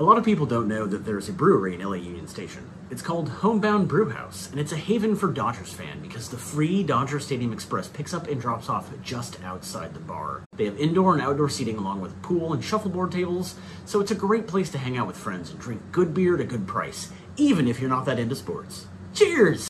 A lot of people don't know that there's a brewery in LA Union Station. It's called Homebound Brew Haus, and it's a haven for Dodgers fan because the free Dodger Stadium Express picks up and drops off just outside the bar. They have indoor and outdoor seating along with pool and shuffleboard tables, so it's a great place to hang out with friends and drink good beer at a good price, even if you're not that into sports. Cheers!